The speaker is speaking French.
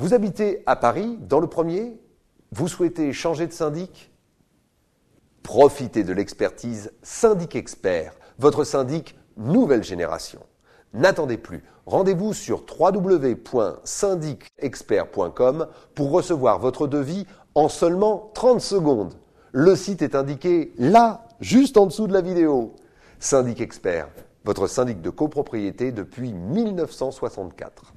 Vous habitez à Paris, dans le premier Vous souhaitez changer de syndic? Profitez de l'expertise Syndic Expert, votre syndic nouvelle génération. N'attendez plus. Rendez-vous sur www.syndicexpert.com pour recevoir votre devis en seulement 30 secondes. Le site est indiqué là, juste en dessous de la vidéo. Syndic Expert, votre syndic de copropriété depuis 1964.